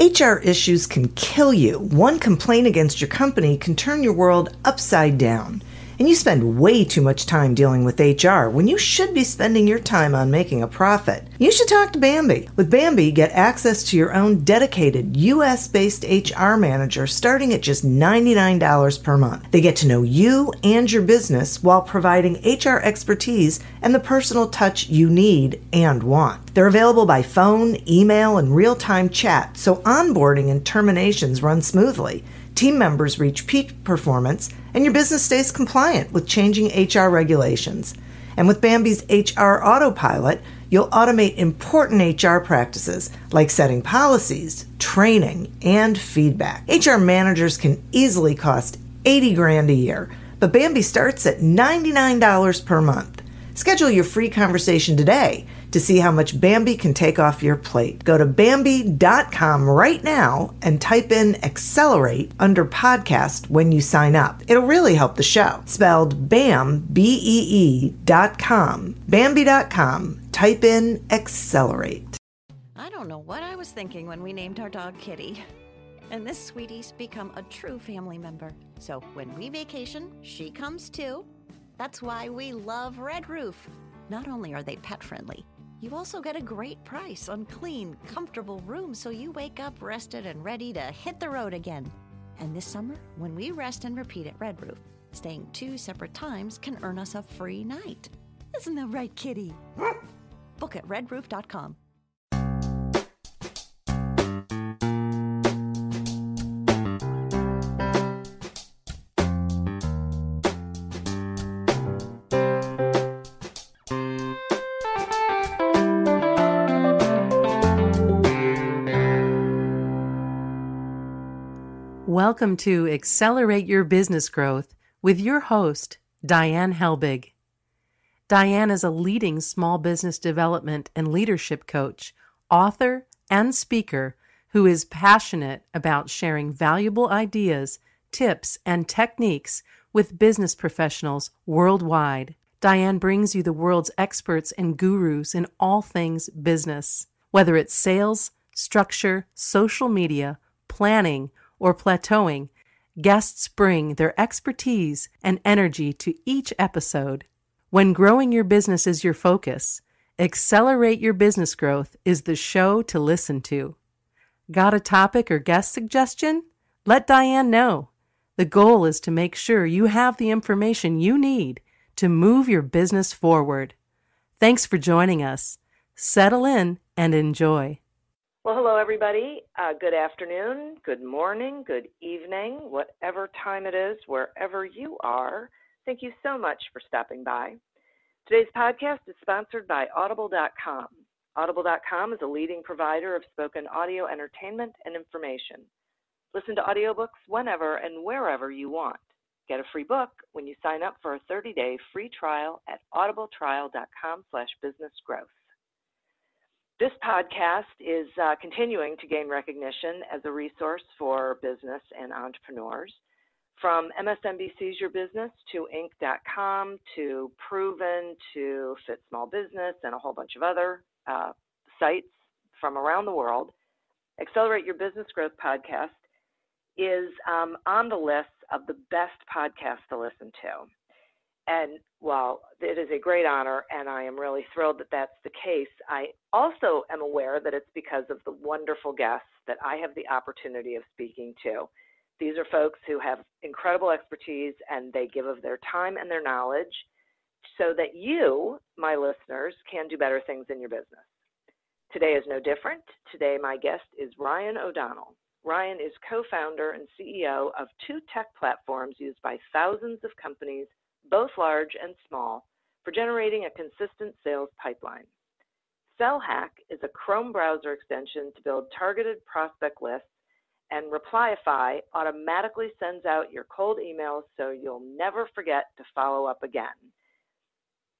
HR issues can kill you. One complaint against your company can turn your world upside down. And you spend way too much time dealing with HR when you should be spending your time on making a profit. You should talk to Bambee. With Bambee, get access to your own dedicated US based HR manager starting at just $99 per month. They get to know you and your business while providing HR expertise and the personal touch you need and want. They're available by phone, email, and real time chat, so onboarding and terminations run smoothly team members reach peak performance, and your business stays compliant with changing HR regulations. And with Bambee's HR Autopilot, you'll automate important HR practices like setting policies, training, and feedback. HR managers can easily cost 80 grand a year, but Bambi starts at $99 per month. Schedule your free conversation today to see how much Bambee can take off your plate. Go to Bambee.com right now and type in Accelerate under podcast when you sign up. It'll really help the show. Spelled BAM, B E E dot com. Bambee.com. Type in Accelerate. I don't know what I was thinking when we named our dog Kitty. And this sweetie's become a true family member. So when we vacation, she comes too. That's why we love Red Roof. Not only are they pet friendly, you also get a great price on clean, comfortable rooms so you wake up rested and ready to hit the road again. And this summer, when we rest and repeat at Red Roof, staying two separate times can earn us a free night. Isn't that right, kitty? Book at redroof.com. Welcome to Accelerate Your Business Growth with your host, Diane Helbig. Diane is a leading small business development and leadership coach, author, and speaker who is passionate about sharing valuable ideas, tips, and techniques with business professionals worldwide. Diane brings you the world's experts and gurus in all things business, whether it's sales, structure, social media, planning, or plateauing, guests bring their expertise and energy to each episode. When growing your business is your focus, Accelerate Your Business Growth is the show to listen to. Got a topic or guest suggestion? Let Diane know. The goal is to make sure you have the information you need to move your business forward. Thanks for joining us. Settle in and enjoy. Well, hello, everybody. Uh, good afternoon, good morning, good evening, whatever time it is, wherever you are. Thank you so much for stopping by. Today's podcast is sponsored by Audible.com. Audible.com is a leading provider of spoken audio entertainment and information. Listen to audiobooks whenever and wherever you want. Get a free book when you sign up for a 30-day free trial at audibletrial.com slash businessgrowth. This podcast is uh, continuing to gain recognition as a resource for business and entrepreneurs. From MSNBC's Your Business to Inc.com to Proven to Fit Small Business and a whole bunch of other uh, sites from around the world, Accelerate Your Business Growth podcast is um, on the list of the best podcasts to listen to. And while it is a great honor, and I am really thrilled that that's the case, I also am aware that it's because of the wonderful guests that I have the opportunity of speaking to. These are folks who have incredible expertise and they give of their time and their knowledge so that you, my listeners, can do better things in your business. Today is no different. Today, my guest is Ryan O'Donnell. Ryan is co founder and CEO of two tech platforms used by thousands of companies both large and small, for generating a consistent sales pipeline. SellHack is a Chrome browser extension to build targeted prospect lists, and Replyify automatically sends out your cold emails so you'll never forget to follow up again.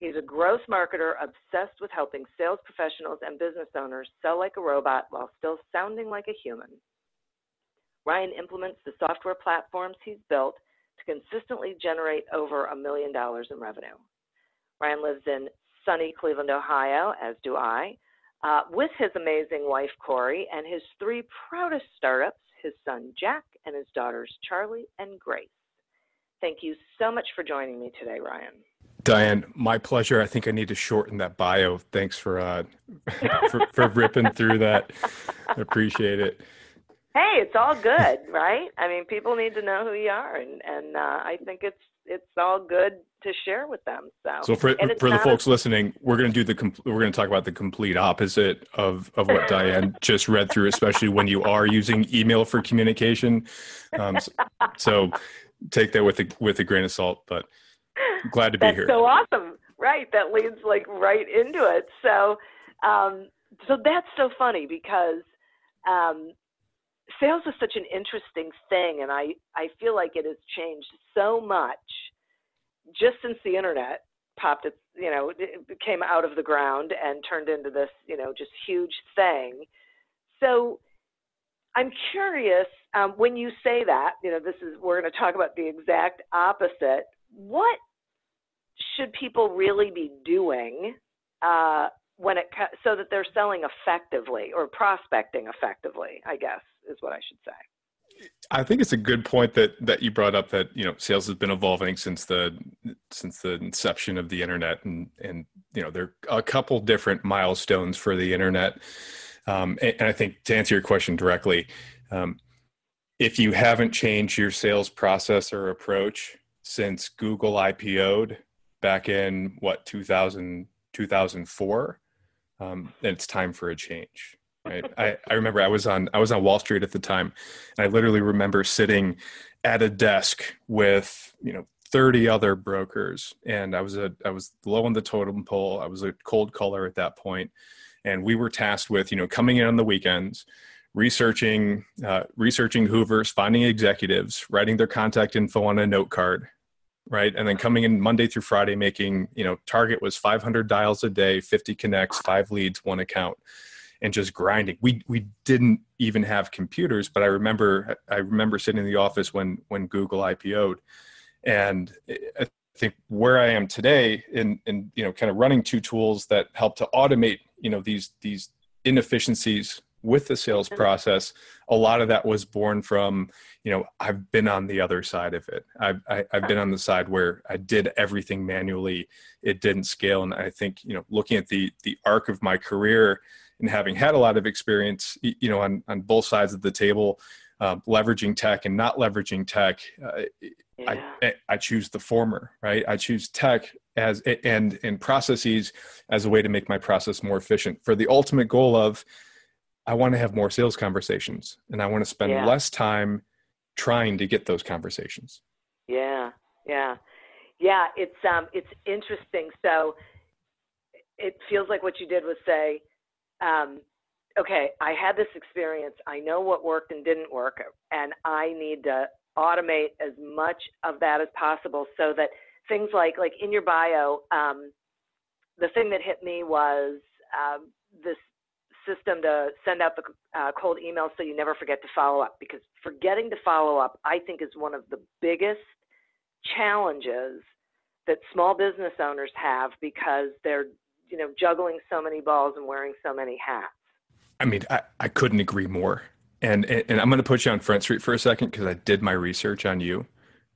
He's a growth marketer obsessed with helping sales professionals and business owners sell like a robot while still sounding like a human. Ryan implements the software platforms he's built to consistently generate over a million dollars in revenue. Ryan lives in sunny Cleveland, Ohio, as do I. uh, with his amazing wife, Corey, and his three proudest startups his son, Jack, and his daughters, Charlie and Grace. Thank you so much for joining me today, Ryan. Diane, my pleasure. I think I need to shorten that bio. Thanks for uh, for, for ripping through that. I appreciate it. Hey, it's all good, right? I mean, people need to know who you are, and and uh, I think it's it's all good to share with them. So, so for for the folks a- listening, we're going to do the com- we're going to talk about the complete opposite of of what Diane just read through, especially when you are using email for communication. Um, so, so, take that with a with a grain of salt, but glad to be That's here. So awesome, right? That leads like right into it. So, um, so that's so funny because. Um, sales is such an interesting thing and I, I feel like it has changed so much just since the internet popped its you know came out of the ground and turned into this you know just huge thing. So i'm curious um, when you say that you know this is we're going to talk about the exact opposite what should people really be doing uh, when it so that they're selling effectively or prospecting effectively i guess is what i should say. I think it's a good point that that you brought up that you know sales has been evolving since the since the inception of the internet and and you know there are a couple different milestones for the internet. Um, and, and, I think to answer your question directly um, if you haven't changed your sales process or approach since Google IPO'd back in what 2000 2004 um, then it's time for a change right? I, I remember i was on i was on wall street at the time and i literally remember sitting at a desk with you know 30 other brokers and i was a i was low on the totem pole. I was a cold caller at that point and we were tasked with you know coming in on the weekends researching uh, researching hoovers finding executives writing their contact info on a note card right? And then coming in monday through friday making you know target was 500 dials a day 50 connects five leads one account and just grinding. We we didn't even have computers, but I remember I remember sitting in the office when when Google IPO'd, and I think where I am today in in you know kind of running two tools that help to automate you know these these inefficiencies with the sales mm-hmm. process a lot of that was born from you know i've been on the other side of it. I've I, have i have been on the side where i did everything manually. It didn't scale. And i think you know looking at the the arc of my career and having had a lot of experience, you know, on, on both sides of the table, uh, leveraging tech and not leveraging tech, uh, yeah. I, I choose the former, right? I choose tech as and and processes as a way to make my process more efficient for the ultimate goal of I want to have more sales conversations and I want to spend yeah. less time trying to get those conversations. Yeah, yeah, yeah. It's um, it's interesting. So it feels like what you did was say, um, okay, I had this experience. I know what worked and didn't work, and I need to automate as much of that as possible so that things like like in your bio, um, the thing that hit me was um, this system to send out the uh, cold emails so you never forget to follow up because forgetting to follow up i think is one of the biggest challenges that small business owners have because they're you know, juggling so many balls and wearing so many hats. I mean, I, I couldn't agree more. And, and, and I'm going to put you on Front Street for a second because I did my research on you,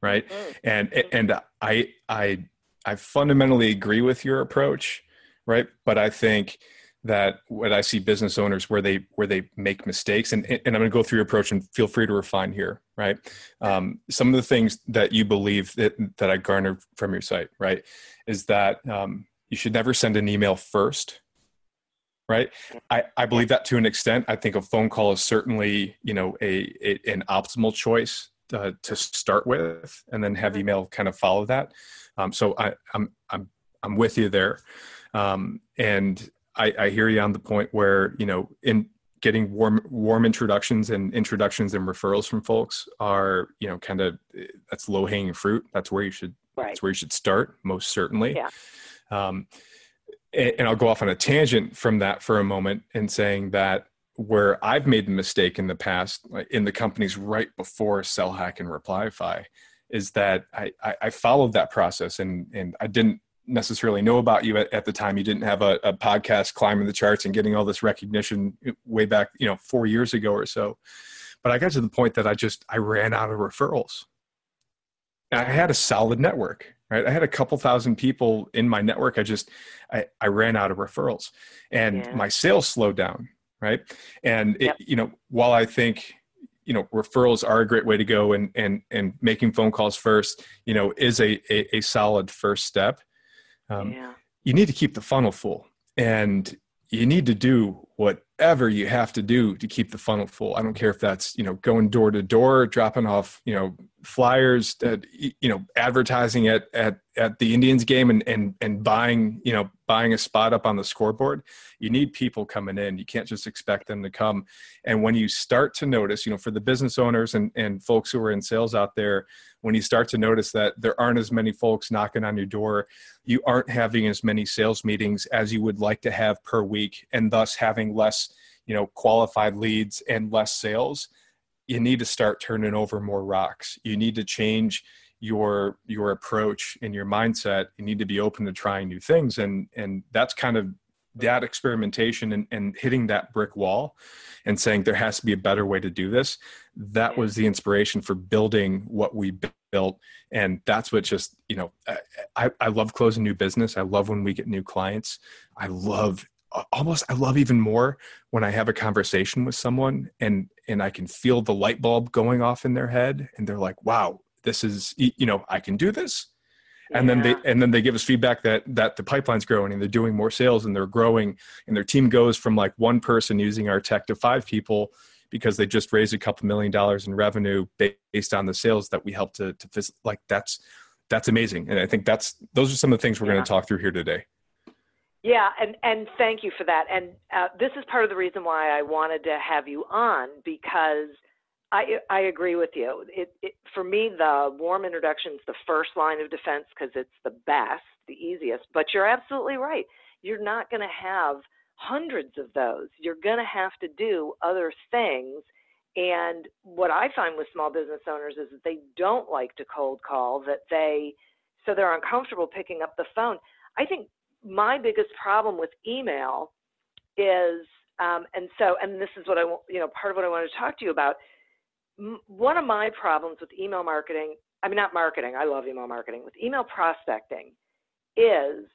right? Mm-hmm. And mm-hmm. and I I I fundamentally agree with your approach, right? But I think that what I see business owners where they where they make mistakes, and and I'm going to go through your approach and feel free to refine here, right? Um, some of the things that you believe that that I garnered from your site, right, is that um, you should never send an email first right? I, I believe that to an extent. I think a phone call is certainly you know a, a an optimal choice uh, to start with and then have mm-hmm. email kind of follow that. Um, so I, I'm, I'm i'm with you there. Um, and I, I hear you on the point where you know in getting warm warm introductions and introductions and referrals from folks are you know kind of that's low hanging fruit. That's where you should right. that's where you should start most certainly. Yeah um, and, and I'll go off on a tangent from that for a moment and saying that where I've made the mistake in the past, in the companies right before SellHack and Replyify, is that I, I, I followed that process and and I didn't necessarily know about you at, at the time. You didn't have a, a, podcast climbing the charts and getting all this recognition way back, you know, four years ago or so. But I got to the point that I just I ran out of referrals. I had a solid network, right? I had a couple thousand people in my network. I just I, I ran out of referrals, and yeah. my sales slowed down, right? And it, yep. you know, while I think you know referrals are a great way to go and and and making phone calls first you know is a a, a solid first step um, yeah. you need to keep the funnel full and you need to do whatever you have to do to keep the funnel full i don't care if that's you know going door to door dropping off you know flyers that you know advertising at at at the indians game and and and buying you know buying a spot up on the scoreboard you need people coming in. You can't just expect them to come. And when you start to notice you know for the business owners and and folks who are in sales out there when you start to notice that there aren't as many folks knocking on your door you aren't having as many sales meetings as you would like to have per week and thus having less you know qualified leads and less sales you need to start turning over more rocks. You need to change your your approach and your mindset. You need to be open to trying new things. And and that's kind of that experimentation and, and hitting that brick wall and saying there has to be a better way to do this. That was the inspiration for building what we built. And that's what just you know I, I love closing new business. I love when we get new clients. I love almost i love even more when i have a conversation with someone and and i can feel the light bulb going off in their head and they're like wow this is you know i can do this. And then they and then they give us feedback that that the pipeline's growing and they're doing more sales and they're growing and their team goes from like one person using our tech to five people because they just raised a couple million dollars in revenue based on the sales that we helped to to like that's that's amazing. And i think that's those are some of the things we're yeah. going to talk through here today yeah, and and thank you for that. And uh, this is part of the reason why I wanted to have you on because I I agree with you. It, it for me the warm introduction is the first line of defense because it's the best, the easiest. But you're absolutely right. You're not going to have hundreds of those. You're going to have to do other things. And what I find with small business owners is that they don't like to cold call. That they so they're uncomfortable picking up the phone. I think my biggest problem with email is, um, and so, and this is what I want, you know, part of what I want to talk to you about. One of my problems with email marketing, I mean, not marketing, I love email marketing, with email prospecting is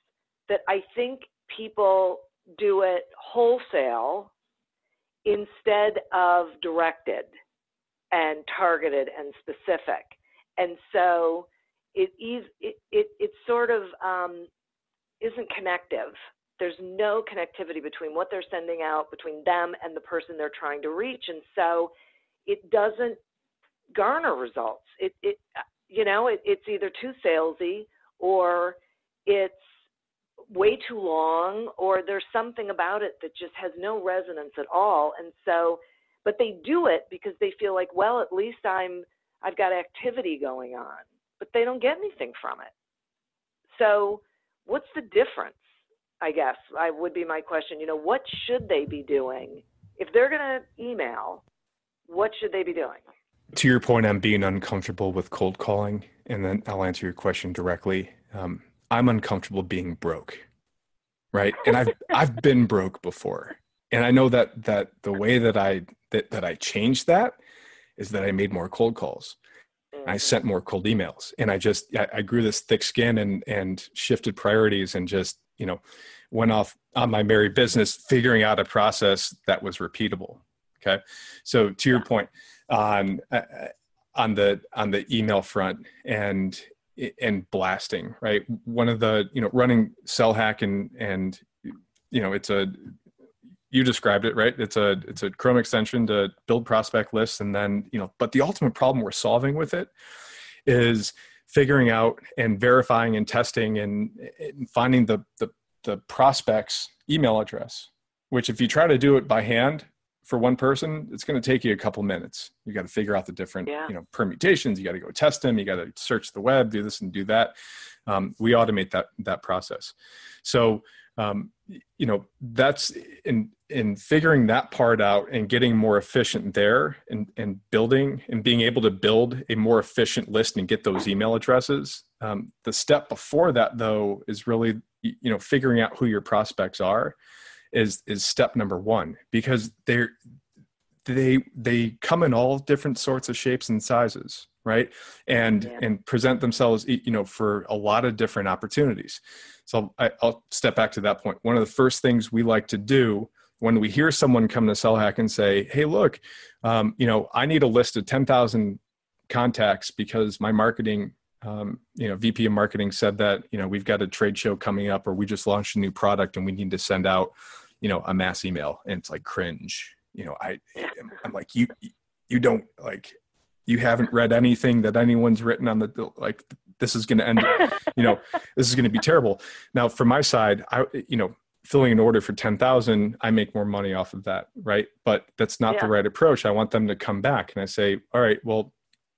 that I think people do it wholesale instead of directed and targeted and specific. And so it, it, it, it sort of um, isn't connective. There's no connectivity between what they're sending out, between them and the person they're trying to reach. And so it doesn't garner results. It, it you know, it, it's either too salesy or it's way too long or there's something about it that just has no resonance at all. And so, but they do it because they feel like, well, at least I'm, I've got activity going on, but they don't get anything from it. So what's the difference? I guess I would be my question. You know, what should they be doing if they're going to email? What should they be doing? To your point I'm being uncomfortable with cold calling, and then I'll answer your question directly. Um, I'm uncomfortable being broke, right? And I've I've been broke before, and I know that that the way that I that that I changed that is that I made more cold calls. I sent more cold emails and I just, I, I grew this thick skin and, and shifted priorities and just, you know, went off on my merry business, figuring out a process that was repeatable. Okay. So to your point on, uh, on the, on the email front and, and blasting, right. One of the, you know, running SellHack and, and, you know, it's a you described it right? It's a it's a chrome extension to build prospect lists and then you know but the ultimate problem we're solving with it is figuring out and verifying and testing and, and finding the, the the prospect's email address which if you try to do it by hand for one person it's going to take you a couple minutes. You got to figure out the different yeah. you know permutations. You got to go test them. You got to search the web do this and do that. Um, we automate that that process. So um, you know that's in in figuring that part out and getting more efficient there and, and building and being able to build a more efficient list and get those email addresses. Um, the step before that though is really you know figuring out who your prospects are is is step number one because they're they they come in all different sorts of shapes and sizes right? And yeah. and present themselves you know for a lot of different opportunities. So I, will step back to that point. One of the first things we like to do when we hear someone come to SellHack and say hey look um, you know i need a list of 10000 contacts because my marketing um, you know vp of marketing said that you know we've got a trade show coming up or we just launched a new product and we need to send out you know a mass email. And it's like cringe. You know i i'm like you you don't like you haven't read anything that anyone's written on the like this is going to end you know this is going to be terrible. Now from my side i you know filling an order for 10,000 i make more money off of that right? But that's not yeah. the right approach. I want them to come back and i say all right well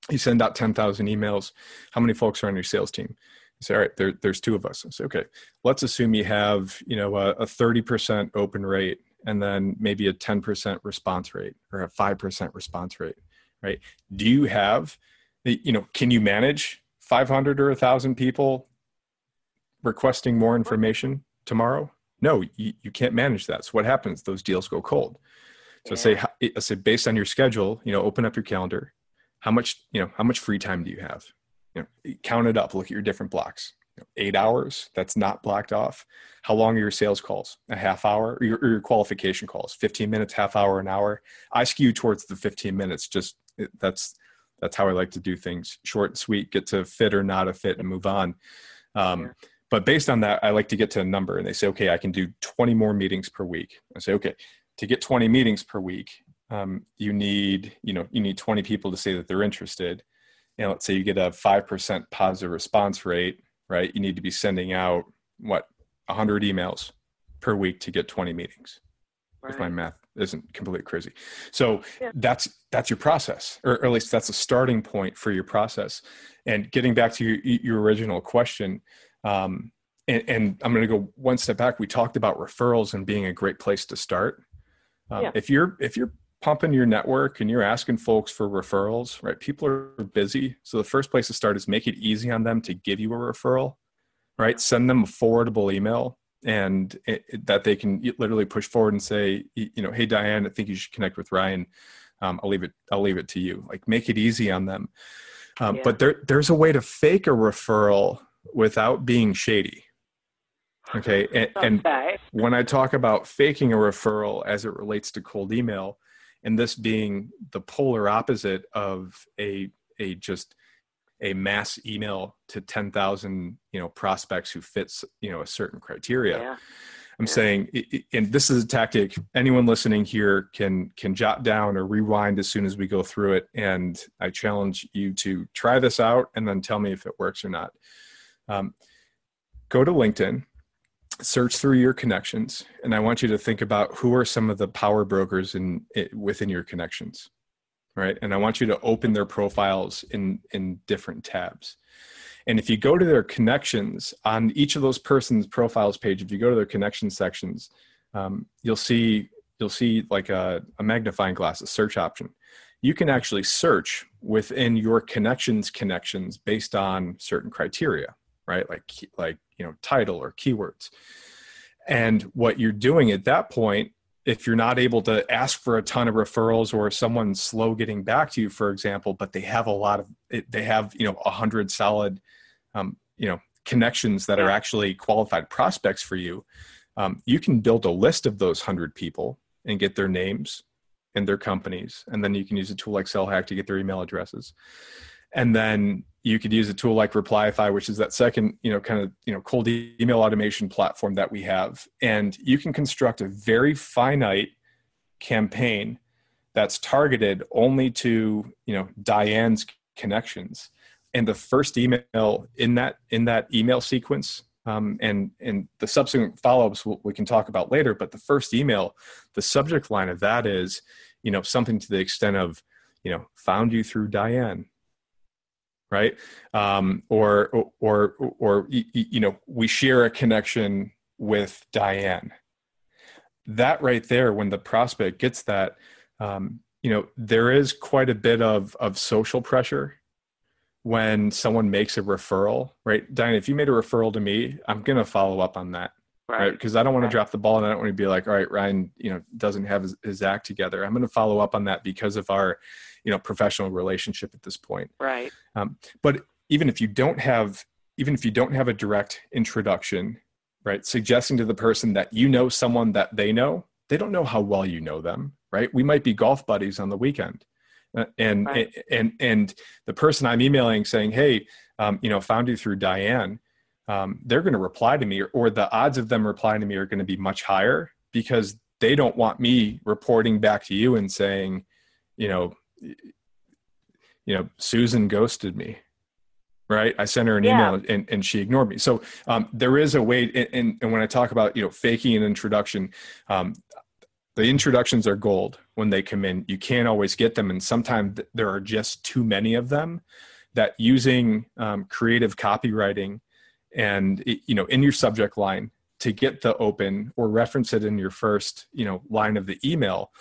you send out 10,000 emails. How many folks are on your sales team? You say all right there, there's two of us. I say okay let's assume you have you know a, a 30% open rate and then maybe a 10% response rate or a 5% response rate right? Do you have you know can you manage 500 or 1000 people requesting more information tomorrow no you, you can't manage that. So what happens? Those deals go cold. So yeah. say say based on your schedule you know open up your calendar. How much you know how much free time do you have? You know count it up. Look at your different blocks. Eight hours that's not blocked off. How long are your sales calls? A half hour or your, or your, qualification calls 15 minutes half hour an hour. I skew towards the 15 minutes just that's that's how i like to do things. Short and sweet get to fit or not a fit and move on. Um, yeah. But based on that i like to get to a number and they say okay i can do 20 more meetings per week i say okay to get 20 meetings per week um, you need you know you need 20 people to say that they're interested and let's say you get a 5% positive response rate right? You need to be sending out what 100 emails per week to get 20 meetings. Right. If my math isn't completely crazy, so yeah. that's that's your process, or, or, at least that's a starting point for your process. And getting back to your, your original question, um, and, and, I'm going to go one step back. We talked about referrals and being a great place to start. Um, yeah. If you're if you're pumping your network and you're asking folks for referrals, right? People are busy. So the first place to start is make it easy on them to give you a referral, right? Send them a forwardable email and it, it, that they can literally push forward and say, you know, hey Diane, I think you should connect with Ryan. Um, I'll leave it. I'll leave it to you. Like make it easy on them. Um, yeah. But there, there's a way to fake a referral without being shady. Okay, and, and when I talk about faking a referral as it relates to cold email, and this being the polar opposite of a a just a mass email to 10,000 you know prospects who fits you know a certain criteria yeah. i'm yeah. saying and this is a tactic anyone listening here can can jot down or rewind as soon as we go through it and i challenge you to try this out and then tell me if it works or not um, go to linkedin search through your connections and i want you to think about who are some of the power brokers in it, within your connections right? And i want you to open their profiles in in different tabs. And if you go to their connections on each of those persons profiles page if you go to their connection sections um, you'll see you'll see like a, a magnifying glass a search option. You can actually search within your connections connections based on certain criteria right? Like like you know title or keywords. And what you're doing at that point, if you're not able to ask for a ton of referrals or someone's slow getting back to you, for example, but they have a lot of they have you know a hundred solid um, you know connections that are actually qualified prospects for you, um, you can build a list of those hundred people and get their names and their companies, and then you can use a tool like SellHack to get their email addresses and then you could use a tool like replyify which is that second you know kind of you know cold email automation platform that we have. And you can construct a very finite campaign that's targeted only to you know diane's connections. And the first email in that in that email sequence um, and and the subsequent follow-ups we'll, we can talk about later but the first email the subject line of that is you know something to the extent of you know found you through diane right um, or, or or or you know we share a connection with diane that right there when the prospect gets that um, you know there is quite a bit of of social pressure when someone makes a referral, right? Diane, if you made a referral to me, I'm going to follow up on that. Right. Because right? I don't want right. to drop the ball and I don't want to be like, all right, Ryan, you know, doesn't have his, his act together. I'm going to follow up on that because of our, you know, professional relationship at this point. Right. Um, but even if you don't have, even if you don't have a direct introduction, right, suggesting to the person that you know someone that they know, they don't know how well you know them, right? We might be golf buddies on the weekend. Uh, and, right. and and the person I'm emailing saying, "Hey, um, you know, found you through Diane," um, they're going to reply to me, or, or the odds of them replying to me are going to be much higher because they don't want me reporting back to you and saying, you know, you know, Susan ghosted me. Right. I sent her an yeah. email and, and she ignored me. So um, there is a way. And, and, when I talk about, you know, faking an introduction, um, the introductions are gold when they come in. You can't always get them, and sometimes there are just too many of them. That using um, creative copywriting and you know in your subject line to get the open or reference it in your first you know line of the email,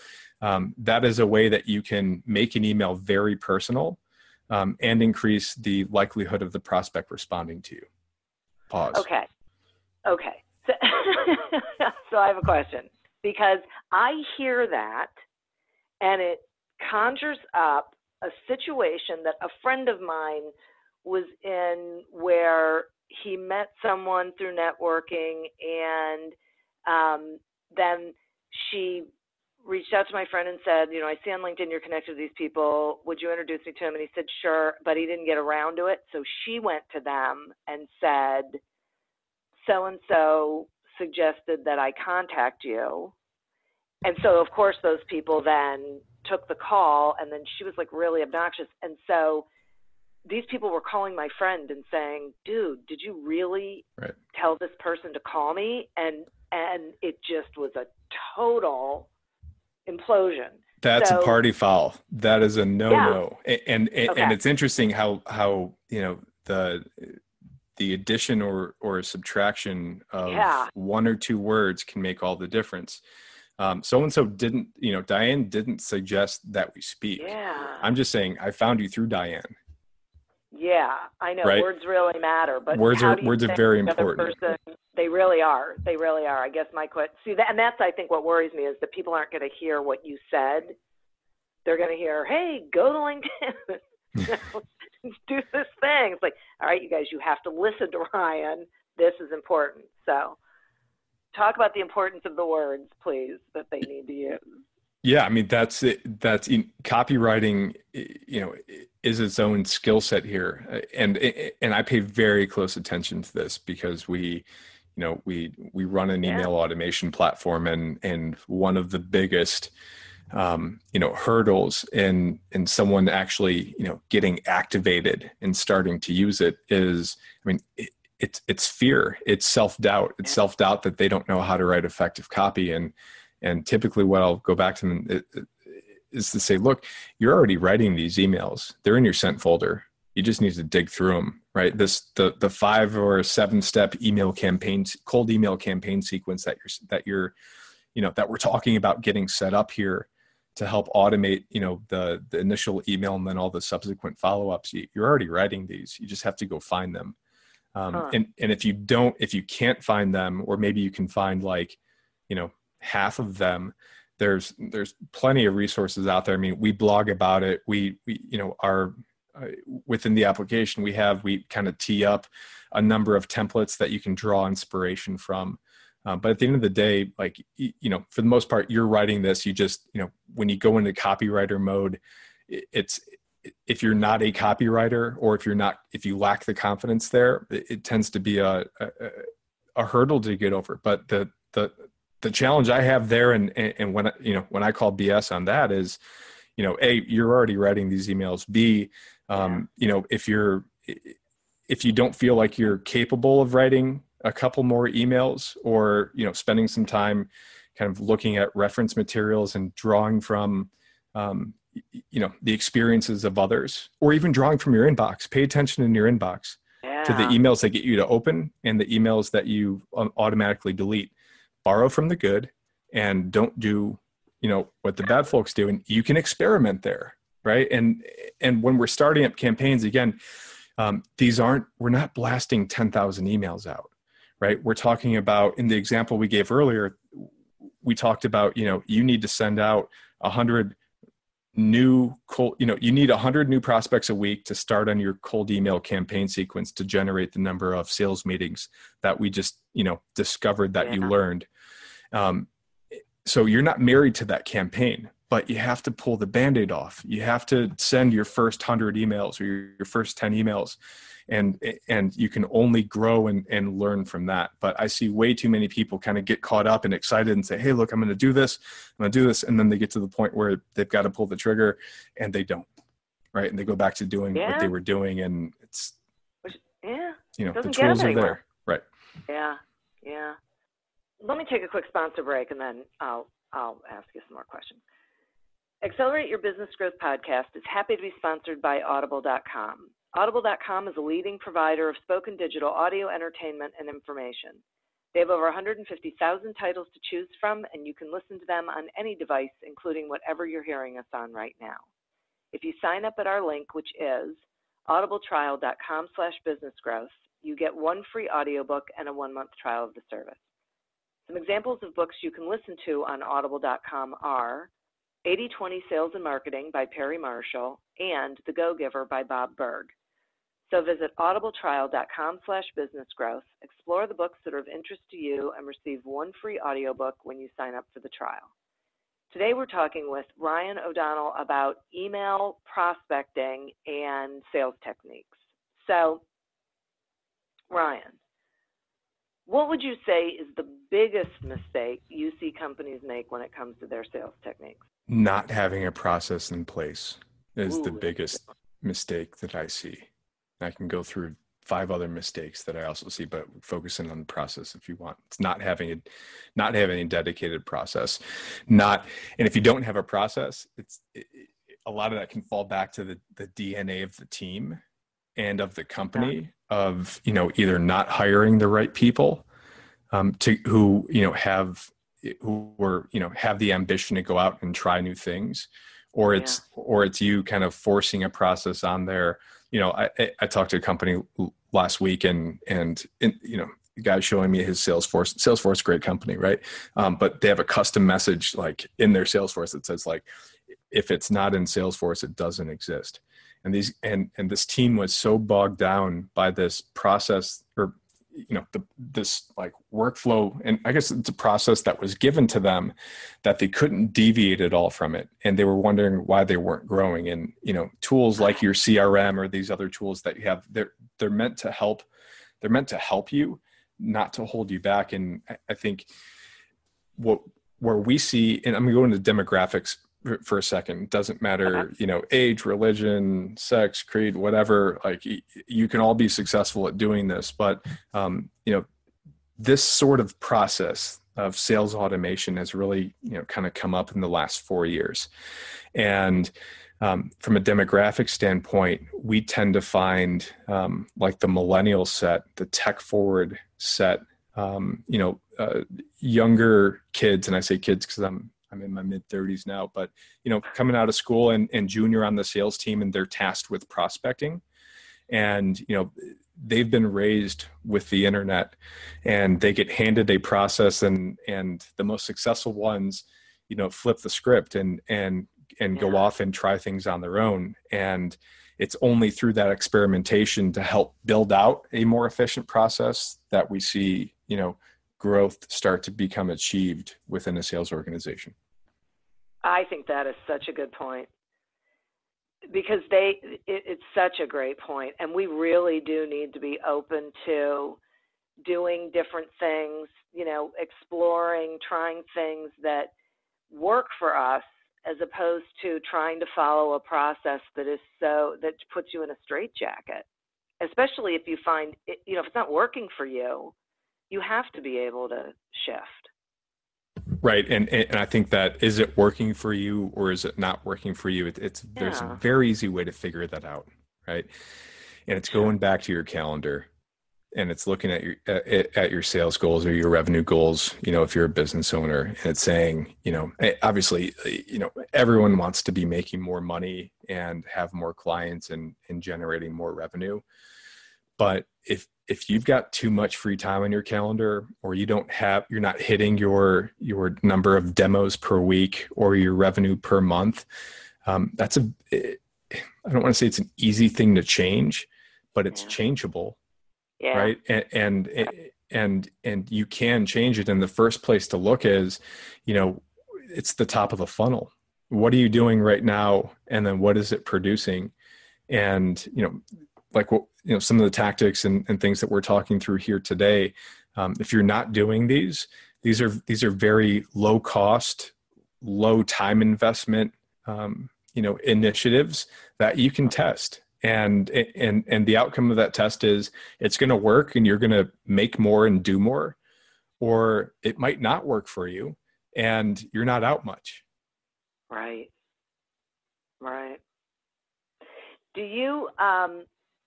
um, that is a way that you can make an email very personal um, and increase the likelihood of the prospect responding to you. Pause. Okay. Okay. So, so I have a question because I hear that and it conjures up a situation that a friend of mine was in where he met someone through networking and um, then she reached out to my friend and said, you know, I see on LinkedIn you're connected to these people. Would you introduce me to him? And he said, sure, but he didn't get around to it. So she went to them and said, so and so suggested that I contact you and so of course those people then took the call and then she was like really obnoxious and so these people were calling my friend and saying dude did you really right. tell this person to call me and and it just was a total implosion. That's so, a party foul. That is a no no yeah. and and, okay. and it's interesting how how you know the the addition or or subtraction of yeah. one or two words can make all the difference. So and so didn't you know diane didn't suggest that we speak. Yeah. I'm just saying i found you through diane yeah i know. Right? words really matter but words are words are very important. person, they really are. They really are. I guess my question see that and that's i think what worries me is that people aren't going to hear what you said. They're going to hear hey go to linkedin. Do this thing. It's like all right you guys you have to listen to ryan. This is important. So talk about the importance of the words, please, that they need to use. Yeah, I mean that's it. That's in, copywriting. You know, is its own skill set here, and and I pay very close attention to this because we, you know, we we run an email yeah. automation platform, and and one of the biggest, um, you know, hurdles in in someone actually you know getting activated and starting to use it is, I mean, it, it's it's fear it's self-doubt it's self-doubt that they don't know how to write effective copy and and typically what i'll go back to them is to say look you're already writing these emails. They're in your sent folder. You just need to dig through them right? This the the five or seven step email campaign, cold email campaign sequence that you're that you're you know that we're talking about getting set up here to help automate you know the the initial email and then all the subsequent follow-ups you, you're already writing these. You just have to go find them. Um, huh. and and if you don't if you can't find them or maybe you can find like you know half of them there's there's plenty of resources out there. I mean we blog about it. We, we you know our uh, within the application we have we kind of tee up a number of templates that you can draw inspiration from. Um, but at the end of the day like you know for the most part you're writing this you just you know when you go into copywriter mode it's if you're not a copywriter or if you're not if you lack the confidence there it, it tends to be a, a, a hurdle to get over. But the the the challenge i have there and and when you know when i call bs on that is you know a you're already writing these emails. B um, you know if you're if you don't feel like you're capable of writing a couple more emails or you know spending some time kind of looking at reference materials and drawing from um, you know the experiences of others or even drawing from your inbox pay attention in your inbox yeah. to the emails that get you to open and the emails that you um, automatically delete borrow from the good and don't do you know what the bad folks do. And you can experiment there right? And and when we're starting up campaigns again um, these aren't we're not blasting 10,000 emails out right? We're talking about in the example we gave earlier we talked about you know you need to send out 100 new cold you know you need 100 new prospects a week to start on your cold email campaign sequence to generate the number of sales meetings that we just you know discovered that yeah. you learned um, so you're not married to that campaign but you have to pull the band-aid off. You have to send your first 100 emails or your, your first 10 emails and and you can only grow and, and learn from that. But i see way too many people kind of get caught up and excited and say hey look i'm going to do this i'm going to do this and then they get to the point where they've got to pull the trigger and they don't right? And they go back to doing yeah. what they were doing and it's yeah. you know the tools are there. right. Yeah yeah let me take a quick sponsor break and then i'll i'll ask you some more questions Accelerate Your Business Growth podcast is happy to be sponsored by Audible.com. Audible.com is a leading provider of spoken digital audio entertainment and information. They have over 150,000 titles to choose from, and you can listen to them on any device, including whatever you're hearing us on right now. If you sign up at our link, which is audibletrial.com slash businessgrowth, you get one free audiobook and a one-month trial of the service. Some examples of books you can listen to on audible.com are 80-20 Sales and Marketing by Perry Marshall and The Go-Giver by Bob Burg. So visit audibletrial.com slash businessgrowth, explore the books that are of interest to you, and receive one free audiobook when you sign up for the trial. Today we're talking with Ryan O'Donnell about email prospecting and sales techniques. So, Ryan, what would you say is the biggest mistake you see companies make when it comes to their sales techniques? Not having a process in place is Ooh, the biggest mistake that I see. I can go through five other mistakes that I also see, but focusing on the process if you want. It's not having a not having a dedicated process. Not and if you don't have a process, it's it, a lot of that can fall back to the the DNA of the team and of the company of you know either not hiring the right people um, to who you know have who were you know have the ambition to go out and try new things or it's yeah. or it's you kind of forcing a process on there you know, I, I talked to a company last week and, and, in, you know, the guy showing me his Salesforce, Salesforce, great company, right? Um, but they have a custom message like in their Salesforce that says like, if it's not in Salesforce, it doesn't exist. And these, and, and this team was so bogged down by this process or you know the, this like workflow and i guess it's a process that was given to them that they couldn't deviate at all from it. And they were wondering why they weren't growing. And you know tools like your crm or these other tools that you have they're they're meant to help they're meant to help you not to hold you back. And i think what where we see and i'm going to demographics for a second it doesn't matter uh-huh. you know age religion sex creed whatever like you can all be successful at doing this but um, you know this sort of process of sales automation has really you know kind of come up in the last four years and um, from a demographic standpoint we tend to find um, like the millennial set the tech forward set um, you know uh, younger kids and i say kids because i'm I'm in my mid 30s now, but you know, coming out of school and, and junior on the sales team, and they're tasked with prospecting, and you know, they've been raised with the internet, and they get handed a process, and and the most successful ones, you know, flip the script and and and yeah. go off and try things on their own, and it's only through that experimentation to help build out a more efficient process that we see, you know, growth start to become achieved within a sales organization? I think that is such a good point because they it, it's such a great point and we really do need to be open to doing different things, you know, exploring, trying things that work for us as opposed to trying to follow a process that is so that puts you in a straitjacket. Especially if you find it, you know, if it's not working for you, you have to be able to shift. Right and and i think that is it working for you or is it not working for you? It, it's yeah. there's a very easy way to figure that out right? And it's going back to your calendar and it's looking at your at, at your sales goals or your revenue goals you know if you're a business owner and it's saying you know eh, obviously eh, you know everyone wants to be making more money and have more clients and and generating more revenue. But if if you've got too much free time on your calendar or you don't have you're not hitting your your number of demos per week or your revenue per month um, that's a eh, don't want to say it's an easy thing to change but it's yeah. changeable yeah. right and, and and and you can change it and the first place to look is you know it's the top of the funnel what are you doing right now and then what is it producing and you know like you know some of the tactics and, and things that we're talking through here today um, if you're not doing these these are these are very low cost low time investment um, you know initiatives that you can test. And and and the outcome of that test is it's going to work and you're going to make more and do more or it might not work for you and you're not out much. Right. Right. Do you um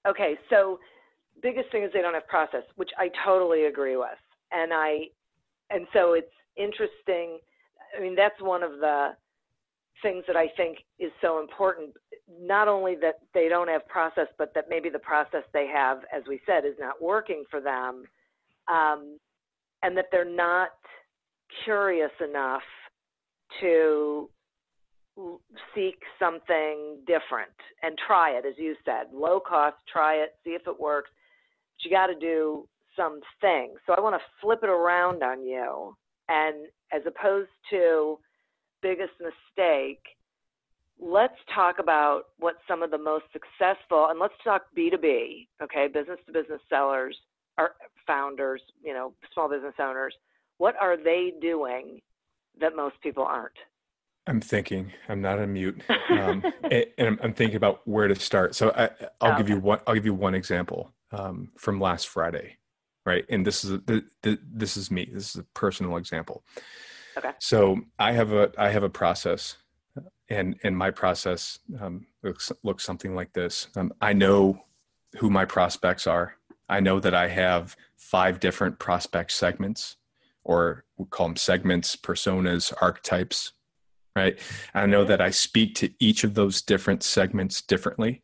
okay so biggest thing is they don't have process which i totally agree with. And i and so it's interesting i mean that's one of the things that i think is so important. Not only that they don't have process, but that maybe the process they have, as we said, is not working for them, um, and that they're not curious enough to seek something different and try it, as you said, low cost, try it, see if it works. But you got to do something. So I want to flip it around on you, and as opposed to biggest mistake let's talk about what some of the most successful and let's talk b2b okay business to business sellers or founders you know small business owners what are they doing that most people aren't i'm thinking i'm not on mute um, and, and I'm, thinking about where to start so I, will give you one i'll give you one example um, from last friday right and this is a, the, the, this is me this is a personal example okay so i have a i have a process and and my process um, looks looks something like this. Um, I know who my prospects are. I know that I have five different prospect segments, or we call them segments, personas, archetypes. Right. I know that I speak to each of those different segments differently.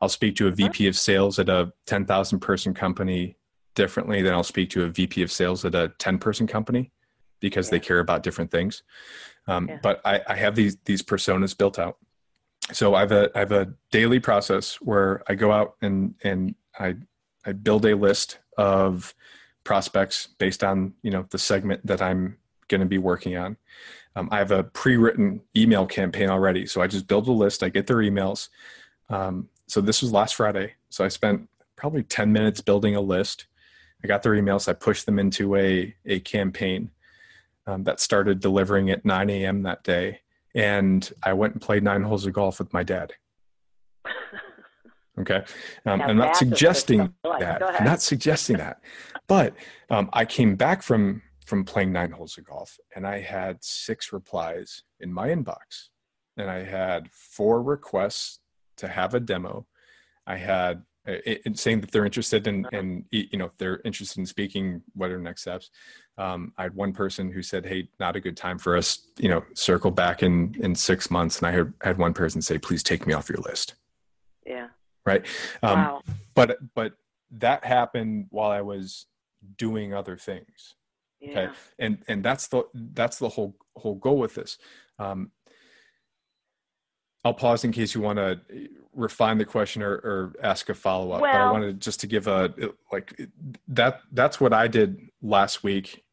I'll speak to a VP of sales at a 10,000 person company differently than I'll speak to a VP of sales at a 10 person company because yeah. they care about different things. Um, yeah. But I, I have these these personas built out. So I have a I have a daily process where I go out and and I I build a list of prospects based on you know the segment that I'm going to be working on. Um, I have a pre-written email campaign already, so I just build a list. I get their emails. Um, so this was last Friday, so I spent probably ten minutes building a list. I got their emails. I pushed them into a a campaign um, that started delivering at 9 a.m. that day. And I went and played nine holes of golf with my dad. Okay. Um, I'm not suggesting that. I'm not suggesting that. But um, I came back from from playing nine holes of golf and I had six replies in my inbox. And I had four requests to have a demo. I had it, saying that they're interested in, and you know, if they're interested in speaking, what are next steps? Um, I had one person who said, "Hey, not a good time for us. You know, circle back in in six months." And I had, had one person say, "Please take me off your list." Yeah. Right. Um, wow. But but that happened while I was doing other things. Yeah. Okay. And and that's the that's the whole whole goal with this. Um, I'll pause in case you want to eh, refine the question or, or ask a follow up. Well, but I wanted just to give a eh, like eh, that. That's what I did last week,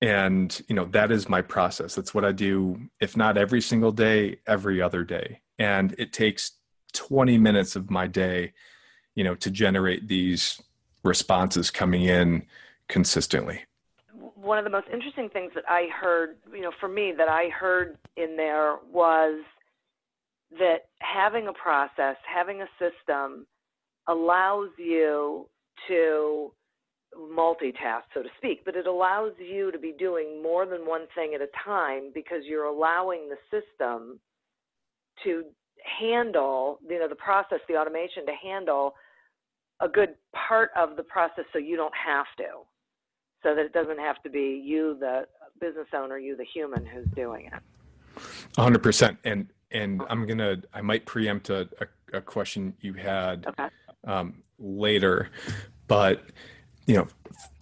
and you know that is my process. That's what I do. If not every single day, every other day, and it takes 20 minutes of my day, you know, to generate these responses coming in consistently. One of the most interesting things that I heard, you know, for me that I heard in there was that having a process, having a system allows you to multitask, so to speak, but it allows you to be doing more than one thing at a time because you're allowing the system to handle, you know, the process, the automation to handle a good part of the process so you don't have to so that it doesn't have to be you the business owner you the human who's doing it 100% and and i'm gonna i might preempt a, a, a question you had okay. um, later but you know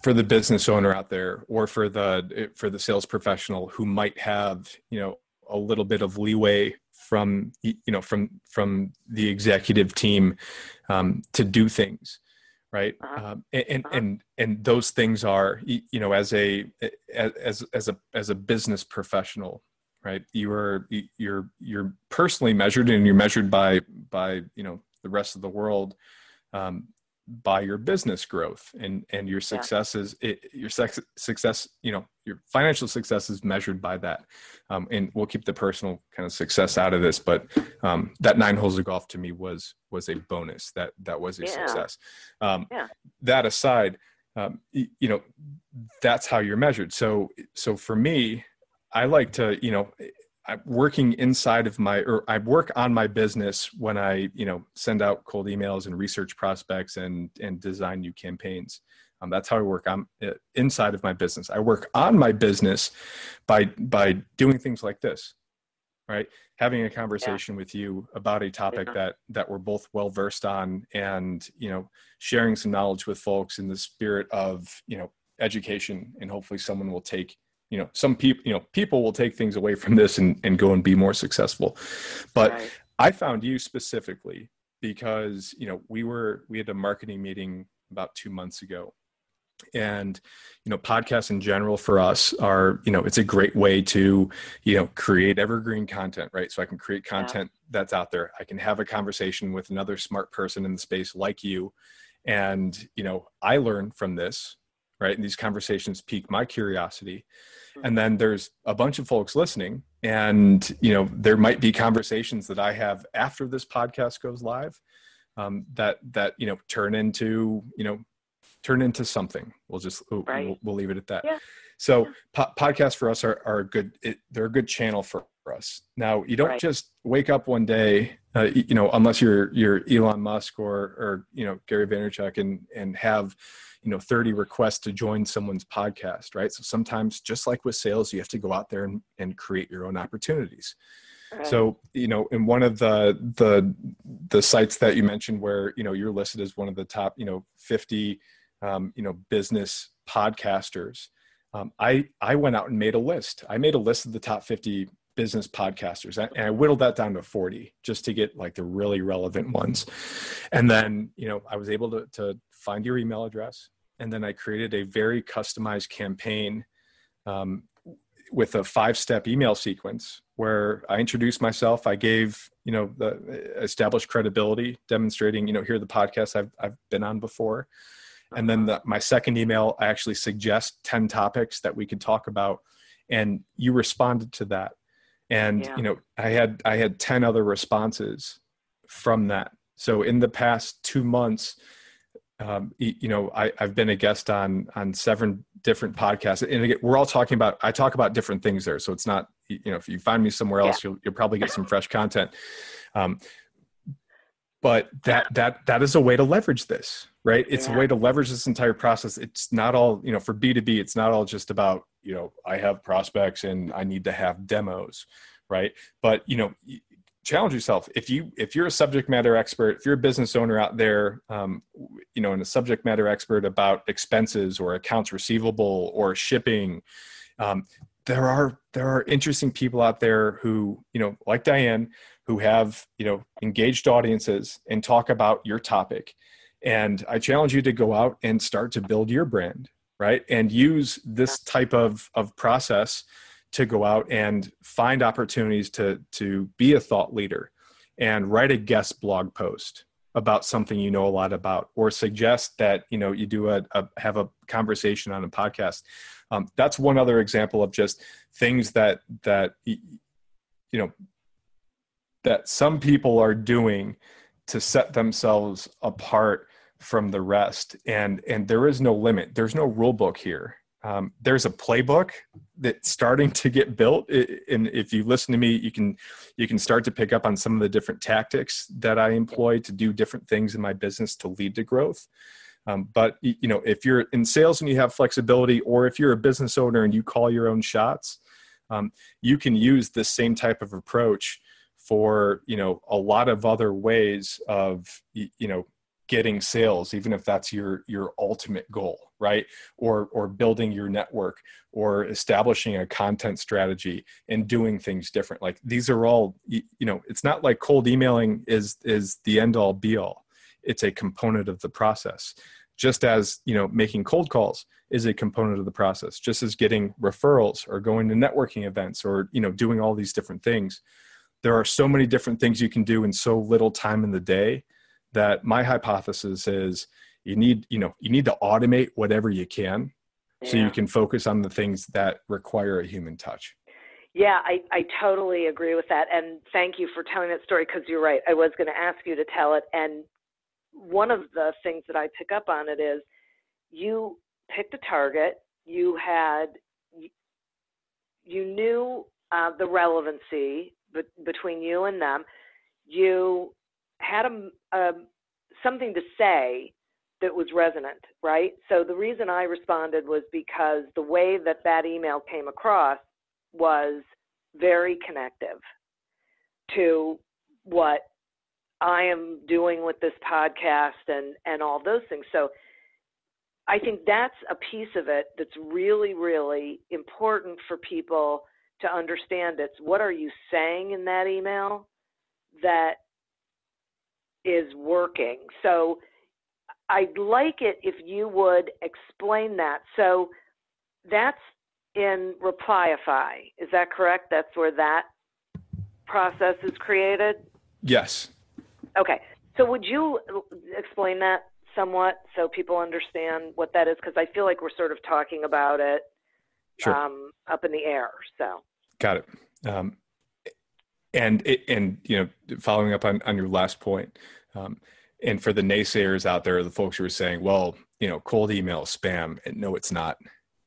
for the business owner out there or for the for the sales professional who might have you know a little bit of leeway from you know from from the executive team um, to do things right uh-huh. um, and uh-huh. and and those things are you know as a as as a as a business professional right you are you're you're personally measured and you're measured by by you know the rest of the world um, by your business growth and and your success is it, your sex, success you know your financial success is measured by that. Um, and we'll keep the personal kind of success out of this but um, that nine holes of golf to me was was a bonus. That that was a yeah. success. Um, yeah. that aside um, you, you know that's how you're measured. So so for me i like to you know I'm working inside of my or I work on my business when I you know send out cold emails and research prospects and and design new campaigns. Um, that's how I work. I'm uh, inside of my business. I work on my business by by doing things like this, right? Having a conversation yeah. with you about a topic yeah. that that we're both well versed on, and you know, sharing some knowledge with folks in the spirit of you know education, and hopefully someone will take you know some people you know people will take things away from this and, and go and be more successful. But right. i found you specifically because you know we were we had a marketing meeting about two months ago. And you know podcasts in general for us are you know it's a great way to you know create evergreen content right? So i can create content yeah. that's out there. I can have a conversation with another smart person in the space like you. And you know i learn from this right? And these conversations pique my curiosity. And then there's a bunch of folks listening and you know there might be conversations that i have after this podcast goes live um, that that you know turn into you know turn into something. We'll just right. we'll, we'll, leave it at that. Yeah. So po- podcasts for us are, are a good it, they're a good channel for us now you don't right. just wake up one day uh, you know unless you're you're elon musk or or you know gary vaynerchuk and and have you know 30 requests to join someone's podcast right so sometimes just like with sales you have to go out there and, and create your own opportunities right. so you know in one of the the the sites that you mentioned where you know you're listed as one of the top you know 50 um, you know business podcasters um, i i went out and made a list. I made a list of the top 50 business podcasters and i whittled that down to 40 just to get like the really relevant ones. And then you know i was able to, to find your email address and then I created a very customized campaign um, with a five-step email sequence where I introduced myself. I gave you know the established credibility, demonstrating you know here are the podcasts I've I've been on before, and then the, my second email I actually suggest ten topics that we could talk about, and you responded to that, and yeah. you know I had I had ten other responses from that. So in the past two months um, you know, I, have been a guest on on seven different podcasts, and again, we're all talking about. I talk about different things there, so it's not. You know, if you find me somewhere else, yeah. you'll you'll probably get some fresh content. Um, but that that that is a way to leverage this, right? It's yeah. a way to leverage this entire process. It's not all you know for B two B. It's not all just about you know I have prospects and I need to have demos, right? But you know challenge yourself if you if you're a subject matter expert if you're a business owner out there um, you know and a subject matter expert about expenses or accounts receivable or shipping um, there are there are interesting people out there who you know like diane who have you know engaged audiences and talk about your topic and i challenge you to go out and start to build your brand right? And use this type of of process to go out and find opportunities to to be a thought leader and write a guest blog post about something you know a lot about or suggest that you know you do a, a have a conversation on a podcast. Um, that's one other example of just things that that you know that some people are doing to set themselves apart from the rest. And and there is no limit. There's no rule book here. Um, there's a playbook that's starting to get built. And if you listen to me you can you can start to pick up on some of the different tactics that i employ to do different things in my business to lead to growth. Um, but you know if you're in sales and you have flexibility or if you're a business owner and you call your own shots um, you can use this same type of approach for you know a lot of other ways of you know getting sales even if that's your your ultimate goal right? Or or building your network or establishing a content strategy and doing things different. Like these are all you know it's not like cold emailing is is the end all be all. It's a component of the process. Just as you know making cold calls is a component of the process. Just as getting referrals or going to networking events or you know doing all these different things there are so many different things you can do in so little time in the day that my hypothesis is you need you know you need to automate whatever you can yeah. so you can focus on the things that require a human touch yeah i, I totally agree with that and thank you for telling that story because you're right i was going to ask you to tell it and one of the things that i pick up on it is you picked a target you had you knew uh, the relevancy between you and them you had a, a something to say that was resonant, right? So the reason I responded was because the way that that email came across was very connective to what I am doing with this podcast and and all those things. So I think that's a piece of it that's really really important for people to understand it's what are you saying in that email that is working. So I'd like it if you would explain that. So that's in Replyify. Is that correct? That's where that process is created? Yes. Okay. So would you explain that somewhat so people understand what that is? Because I feel like we're sort of talking about it sure. um, up in the air. So got it. Um, and and you know, following up on on your last point, um, and for the naysayers out there, the folks who are saying, "Well, you know, cold email spam," and no, it's not.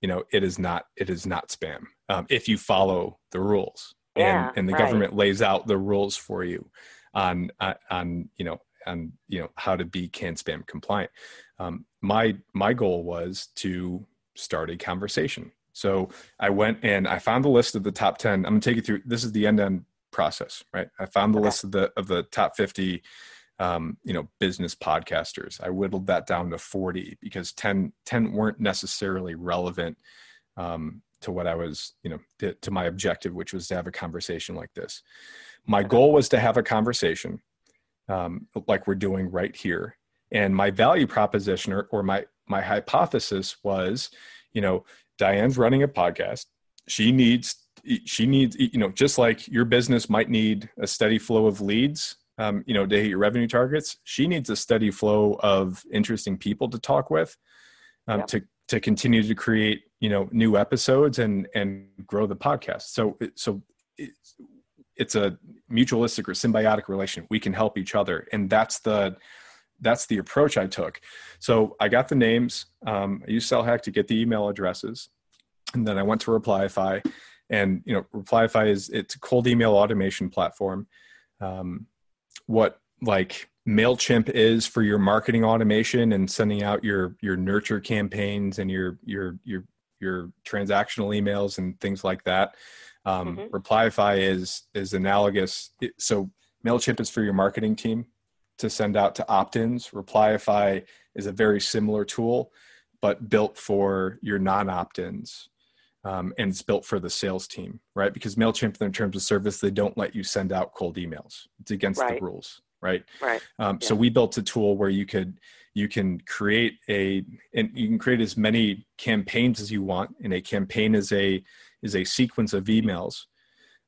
You know, it is not. It is not spam um, if you follow the rules, yeah, and and the right. government lays out the rules for you on on you know on you know how to be CAN-SPAM compliant. Um, my my goal was to start a conversation. So I went and I found the list of the top ten. I'm gonna take you through. This is the end to end process, right? I found the okay. list of the of the top 50 um, you know business podcasters. I whittled that down to 40 because 10 10 weren't necessarily relevant um, to what I was, you know, to, to my objective, which was to have a conversation like this. My goal was to have a conversation um, like we're doing right here. And my value proposition or, or my my hypothesis was, you know, Diane's running a podcast. She needs she needs you know just like your business might need a steady flow of leads um, you know to hit your revenue targets she needs a steady flow of interesting people to talk with um, to to continue to create you know new episodes and and grow the podcast. So so it's, it's a mutualistic or symbiotic relation. We can help each other. And that's the that's the approach i took. So i got the names um, i used SellHack to get the email addresses and then i went to replyify. And you know replyify is it's a cold email automation platform. Um, what like mailchimp is for your marketing automation and sending out your your nurture campaigns and your your your your transactional emails and things like that. Um, mm-hmm. replyify is is analogous. So mailchimp is for your marketing team to send out to opt-ins replyify is a very similar tool but built for your non-opt-ins um, and it's built for the sales team, right? Because Mailchimp, in terms of service, they don't let you send out cold emails. It's against right. the rules, right? Right. Um, yeah. So we built a tool where you could you can create a and you can create as many campaigns as you want, and a campaign is a is a sequence of emails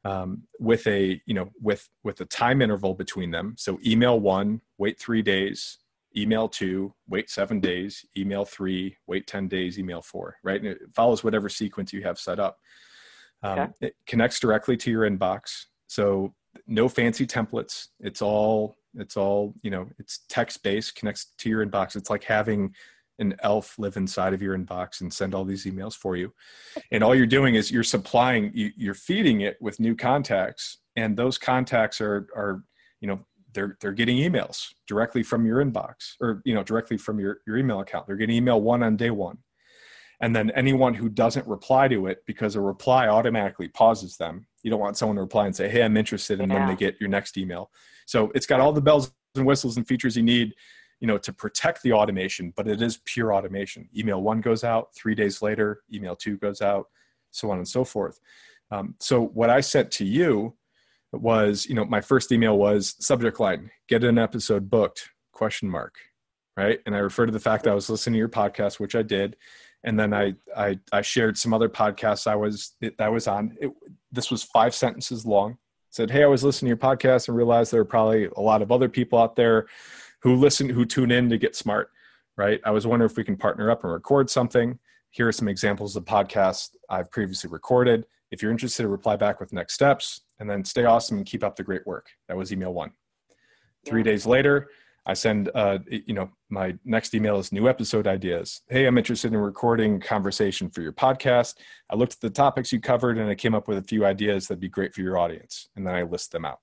um, with a you know with with a time interval between them. So email one, wait three days, email two, wait seven days, email three, wait 10 days, email four, right? And it follows whatever sequence you have set up. Um, okay. It connects directly to your inbox. So no fancy templates. It's all, it's all, you know, it's text based, connects to your inbox. It's like having an elf live inside of your inbox and send all these emails for you. And all you're doing is you're supplying you're feeding it with new contacts and those contacts are are you know they're they're getting emails directly from your inbox or you know directly from your your email account. They're getting email one on day one. And then anyone who doesn't reply to it because a reply automatically pauses them you don't want someone to reply and say hey i'm interested and yeah. then they get your next email. So it's got all the bells and whistles and features you need you know to protect the automation but it is pure automation. Email one goes out three days later email two goes out so on and so forth. Um, so what i sent to you was you know my first email was subject line get an episode booked question mark right? And i refer to the fact that i was listening to your podcast which i did. And then i i, I shared some other podcasts i was that i was on. It, this was five sentences long. Said hey i was listening to your podcast and realized there are probably a lot of other people out there who listen who tune in to get smart right i was wondering if we can partner up and record something here are some examples of podcasts i've previously recorded if you're interested reply back with next steps and then stay awesome and keep up the great work. That was email one. Three days later, I send, uh, you know, my next email is new episode ideas. Hey, I'm interested in recording conversation for your podcast. I looked at the topics you covered and I came up with a few ideas that'd be great for your audience. And then I list them out.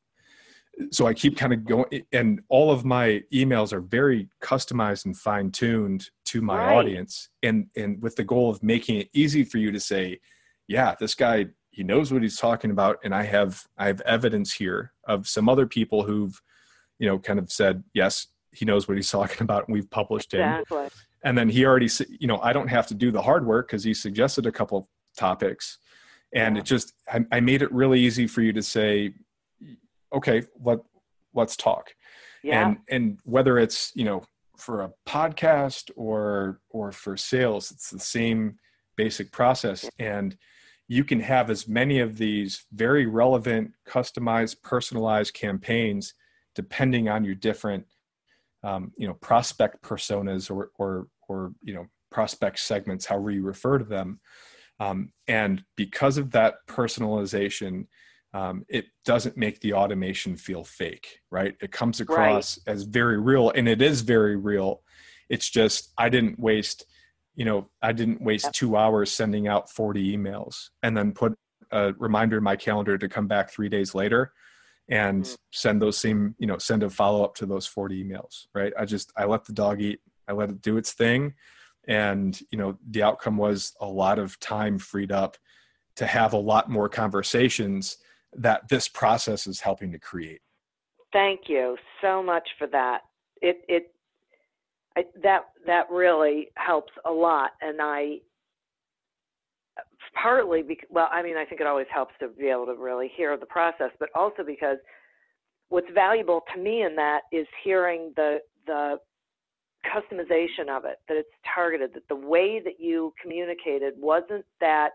So I keep kind of going, eh, and all of my emails are very customized and fine tuned to my right. audience, and and with the goal of making it easy for you to say, yeah, this guy he knows what he's talking about and i have i have evidence here of some other people who've you know kind of said yes he knows what he's talking about and we've published him and then he already you know i don't have to do the hard work because he suggested a couple topics and yeah. it just I, I, made it really easy for you to say okay let let's talk yeah. and and whether it's you know for a podcast or or for sales it's the same basic process and you can have as many of these very relevant, customized, personalized campaigns depending on your different, um, you know, prospect personas or, or, or, you know, prospect segments, however you refer to them. Um, and because of that personalization, um, it doesn't make the automation feel fake, right? It comes across right. as very real, and it is very real. It's just I didn't waste you know, I didn't waste two hours sending out 40 emails and then put a reminder in my calendar to come back three days later and mm-hmm. send those same, you know, send a follow up to those 40 emails, right? I just, I let the dog eat, I let it do its thing. And, you know, the outcome was a lot of time freed up to have a lot more conversations that this process is helping to create. Thank you so much for that. It, it I, that that really helps a lot, and I partly because well, I mean, I think it always helps to be able to really hear the process, but also because what's valuable to me in that is hearing the the customization of it, that it's targeted, that the way that you communicated wasn't that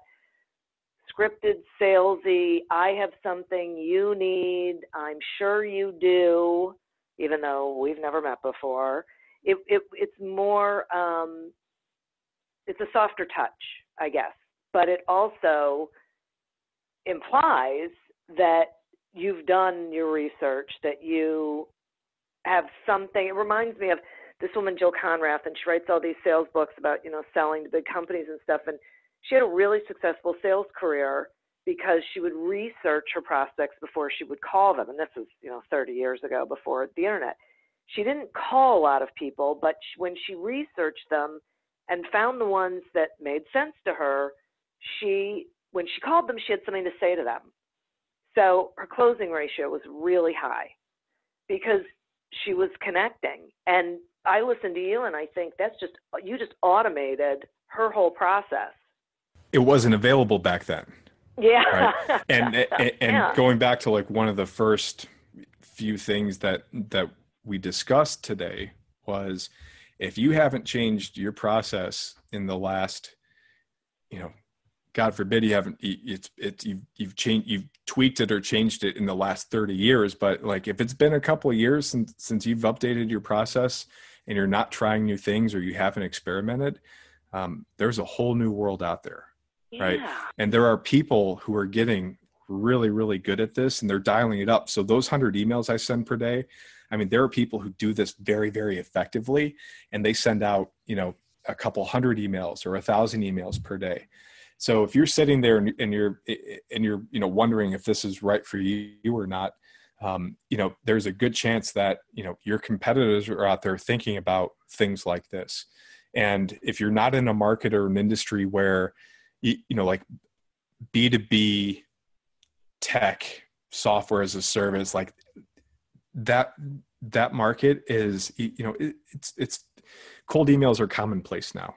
scripted, salesy, I have something you need, I'm sure you do, even though we've never met before. It, it it's more um, it's a softer touch, I guess, but it also implies that you've done your research, that you have something. It reminds me of this woman Jill Konrath, and she writes all these sales books about you know selling to big companies and stuff, and she had a really successful sales career because she would research her prospects before she would call them, and this was you know 30 years ago before the internet she didn't call a lot of people, but when she researched them and found the ones that made sense to her, she when she called them, she had something to say to them. So her closing ratio was really high because she was connecting. And I listen to you and I think that's just you just automated her whole process. It wasn't available back then. Yeah. Right? And and, and going back to like one of the first few things that that we discussed today was if you haven't changed your process in the last you know god forbid you haven't it's it's you've you've changed you've tweaked it or changed it in the last 30 years but like if it's been a couple of years since since you've updated your process and you're not trying new things or you haven't experimented um, there's a whole new world out there yeah. right and there are people who are getting really really good at this and they're dialing it up. So those 100 emails i send per day I mean, there are people who do this very, very effectively, and they send out, you know, a couple hundred emails or a thousand emails per day. So if you're sitting there and, and you're and you're you know wondering if this is right for you or not um, you know there's a good chance that you know your competitors are out there thinking about things like this. And if you're not in a market or an industry where you, you know like b2b tech software as a service like that that market is you know it, it's it's cold emails are commonplace now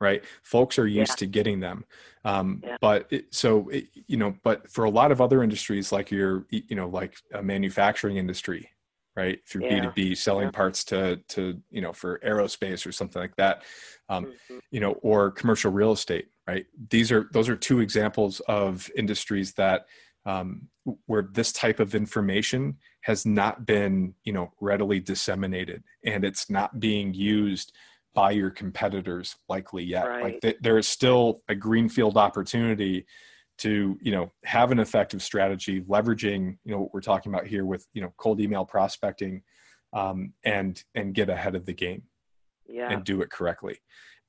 right folks are used yeah. to getting them um, yeah. but it, so it, you know but for a lot of other industries like your you know like a manufacturing industry right through yeah. b2b selling parts to to you know for aerospace or something like that um, mm-hmm. you know or commercial real estate right these are those are two examples of industries that um, where this type of information has not been you know readily disseminated and it's not being used by your competitors likely yet right. like th- there is still a greenfield opportunity to you know have an effective strategy leveraging you know what we're talking about here with you know cold email prospecting um, and and get ahead of the game yeah. and do it correctly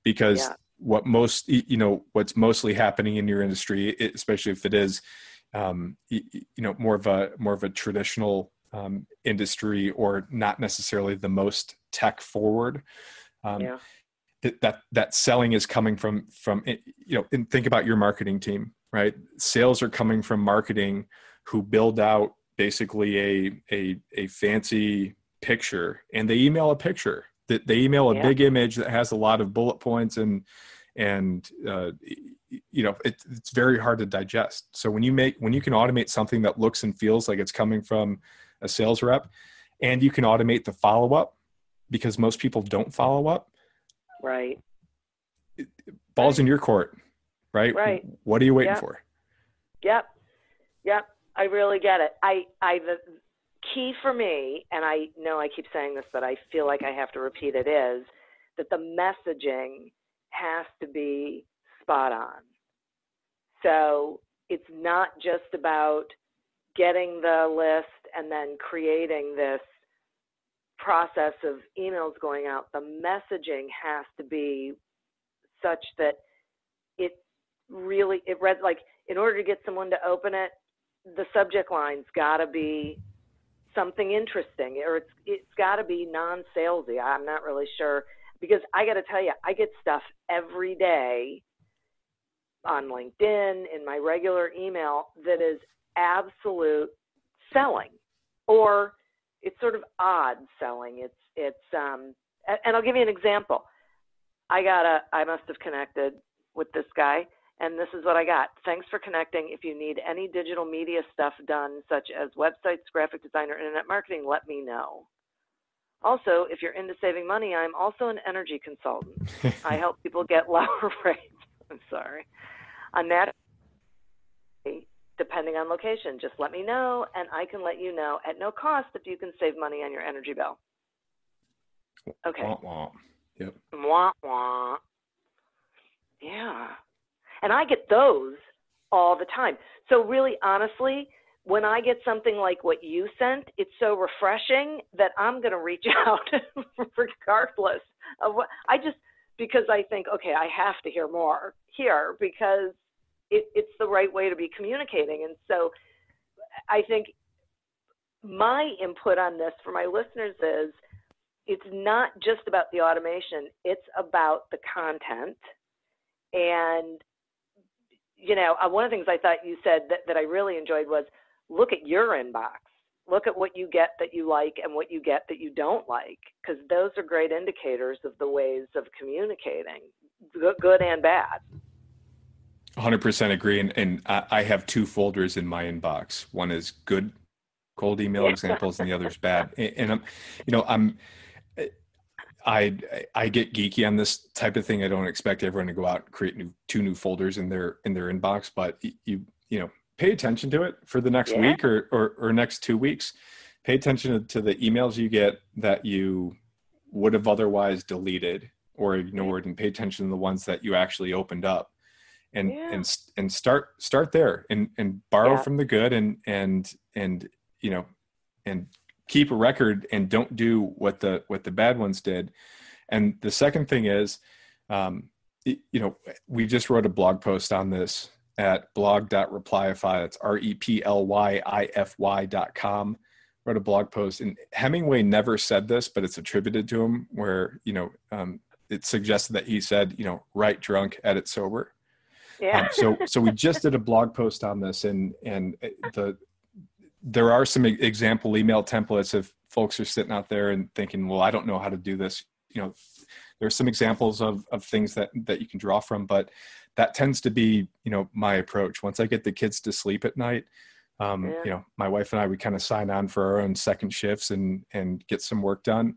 because yeah. What most you know what's mostly happening in your industry especially if it is um, you, know more of a more of a traditional um, industry or not necessarily the most tech forward um, yeah. that, that that selling is coming from from you know and think about your marketing team right sales are coming from marketing who build out basically a a, a fancy picture and they email a picture that they email a yeah. big image that has a lot of bullet points and and uh, you know it, it's very hard to digest. So when you make when you can automate something that looks and feels like it's coming from a sales rep and you can automate the follow up because most people don't follow up right. balls right. in your court right? Right. what are you waiting yep. for? Yep. Yep. I really get it. I i the key for me and i know i keep saying this but i feel like i have to repeat it is that the messaging has to be spot on. So it's not just about getting the list and then creating this process of emails going out, the messaging has to be such that it really it read like in order to get someone to open it, the subject line's got to be something interesting or it's it's got to be non-salesy. I'm not really sure because I got to tell you, I get stuff every day on LinkedIn in my regular email that is absolute selling or it's sort of odd selling. It's it's um and I'll give you an example. I got a I must have connected with this guy and this is what I got. Thanks for connecting. If you need any digital media stuff done such as websites, graphic design or internet marketing, let me know. Also, if you're into saving money, I'm also an energy consultant. I help people get lower rates. I'm sorry. On that depending on location. Just let me know, and I can let you know at no cost if you can save money on your energy bill. Okay. Wah, wah. Yep. Wah, wah. Yeah. And I get those all the time. So, really, honestly, when I get something like what you sent, it's so refreshing that I'm going to reach out regardless of what I just, because I think, okay, I have to hear more here because it, it's the right way to be communicating. And so I think my input on this for my listeners is it's not just about the automation, it's about the content. And, you know, uh, one of the things I thought you said that, that I really enjoyed was look at your inbox. Look at what you get that you like and what you get that you don't like, because those are great indicators of the ways of communicating, good and bad. 100% agree and, and I, have two folders in my inbox one is good cold email examples and the other is bad and, and i'm you know i'm I I get geeky on this type of thing. I don't expect everyone to go out and create new two new folders in their in their inbox, but you you know pay attention to it for the next yeah. week or, or or next two weeks. Pay attention to the emails you get that you would have otherwise deleted or ignored, and pay attention to the ones that you actually opened up and yeah. and and start start there and and borrow yeah. from the good and and and you know and keep a record and don't do what the what the bad ones did and the second thing is Um, you know, we just wrote a blog post on this at blog.replyify. That's R E P L Y I F Y dot com. Wrote a blog post, and Hemingway never said this, but it's attributed to him, where you know um, it suggested that he said, you know, write drunk, edit sober. Yeah. Um, so so we just did a blog post on this, and and the there are some example email templates if folks are sitting out there and thinking, well, I don't know how to do this. You know, there's some examples of of things that that you can draw from, but that tends to be you know my approach. Once I get the kids to sleep at night, um, yeah. you know, my wife and I we kind of sign on for our own second shifts and and get some work done.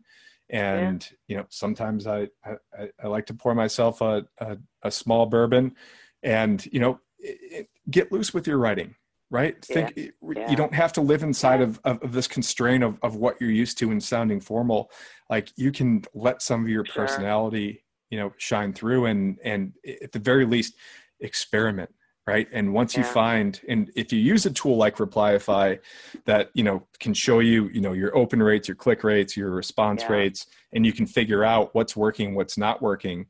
And yeah. you know, sometimes I, I, I like to pour myself a a, a small bourbon, and you know, it, get loose with your writing right think eh, yeah. you don't have to live inside yeah. of, of, this constraint of, of what you're used to and sounding formal like you can let some of your sure. personality you know shine through and and at the very least experiment right and once yeah. you find and if you use a tool like replyify that you know can show you you know your open rates your click rates your response rates and you can figure out what's working what's not working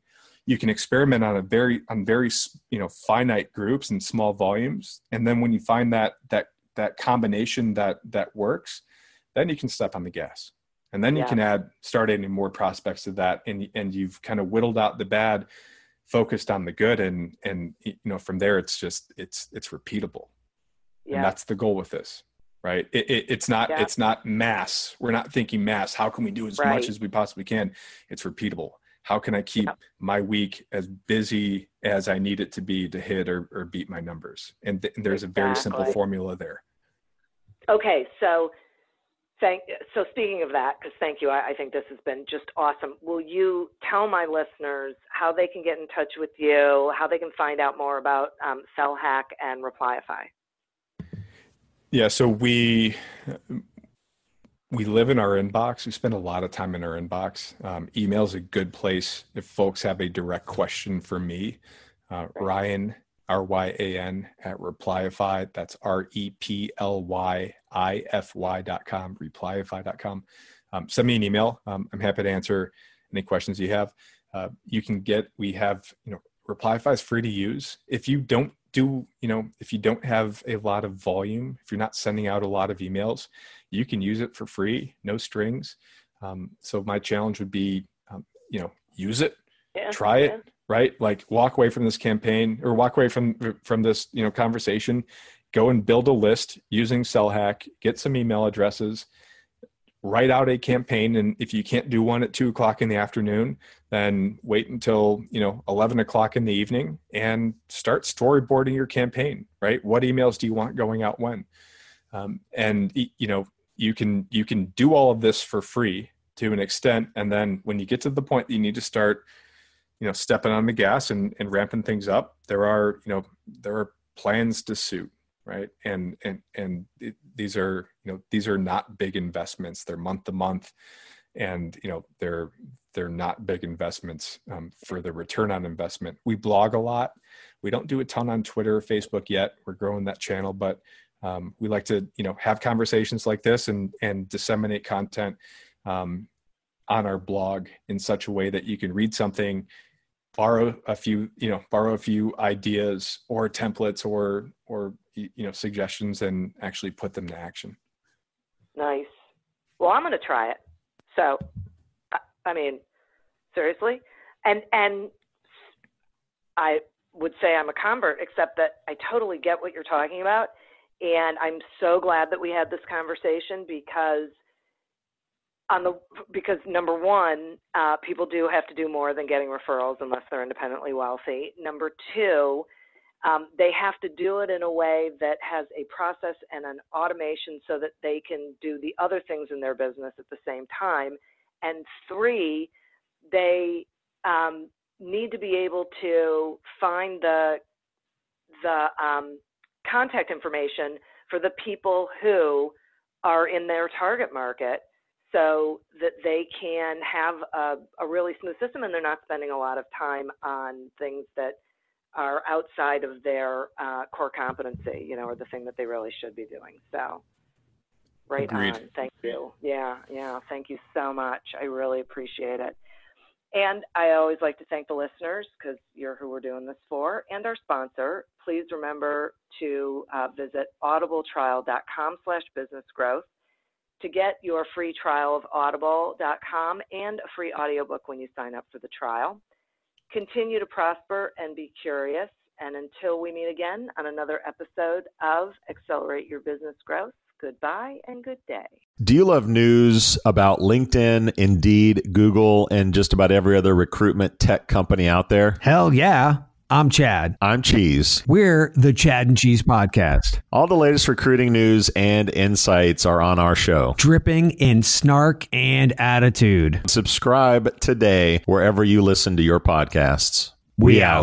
you can experiment on a very on very you know finite groups and small volumes. And then when you find that that that combination that that works then you can step on the gas. And then you yeah. can add start adding more prospects to that. And and you've kind of whittled out the bad focused on the good. And and you know from there it's just it's it's repeatable. Yeah. and that's the goal with this right? It, it, it's not yeah. it's not mass. We're not thinking mass. How can we do as right. much as we possibly can? It's repeatable how can I keep my week as busy as I need it to be to hit or, or beat my numbers? And, th- and there's exactly. a very simple formula there. Okay, so thank. So speaking of that, because thank you, I, I, think this has been just awesome. Will you tell my listeners how they can get in touch with you, how they can find out more about um, SellHack and Replyify? Yeah, so we we live in our inbox. We spend a lot of time in our inbox. Um, email is a good place if folks have a direct question for me. Uh, Ryan, R Y A N, at Replyify. That's R E P L Y I F Y dot com, replyify dot com. Um, send me an email. Um, I'm happy to answer any questions you have. Uh, you can get, we have, you know, Replyify is free to use. If you don't do, you know, if you don't have a lot of volume, if you're not sending out a lot of emails, you can use it for free, no strings. Um, so my challenge would be, um, you know, use it, yeah, try it, yeah. right? Like walk away from this campaign or walk away from from this, you know, conversation. Go and build a list using SellHack. Get some email addresses. Write out a campaign, and if you can't do one at two o'clock in the afternoon, then wait until you know eleven o'clock in the evening and start storyboarding your campaign. Right? What emails do you want going out when? Um, and you know you can you can do all of this for free to an extent. And then when you get to the point that you need to start you know stepping on the gas and, and ramping things up there are you know there are plans to suit right? And and and it, these are you know these are not big investments. They're month to month. And you know they're they're not big investments um, for the return on investment. We blog a lot. We don't do a ton on twitter or facebook yet. We're growing that channel but um, we like to you know have conversations like this and and disseminate content um, on our blog in such a way that you can read something borrow a few you know borrow a few ideas or templates or or you know suggestions and actually put them to action. Nice. Well i'm going to try it. So i mean seriously? And and i would say i'm a convert except that i totally get what you're talking about and I'm so glad that we had this conversation because on the because number one, uh, people do have to do more than getting referrals unless they're independently wealthy. Number two, um, they have to do it in a way that has a process and an automation so that they can do the other things in their business at the same time. And three, they um, need to be able to find the the um, contact information for the people who are in their target market so that they can have a, a, really smooth system and they're not spending a lot of time on things that are outside of their uh, core competency, you know, or the thing that they really should be doing. So, right Agreed. on. Thank you. Yeah, yeah. Thank you so much. I really appreciate it. And I always like to thank the listeners because you're who we're doing this for, and our sponsor. Please remember to uh, visit audibletrial.com slash businessgrowth to get your free trial of audible.com and a free audiobook when you sign up for the trial. Continue to prosper and be curious. And until we meet again on another episode of Accelerate Your Business Growth, goodbye and good day. Do you love news about LinkedIn, Indeed, Google, and just about every other recruitment tech company out there? Hell yeah. I'm Chad. I'm Cheese. We're the Chad and Cheese Podcast. All the latest recruiting news and insights are on our show. Dripping in snark and attitude. Subscribe today wherever you listen to your podcasts. We, out.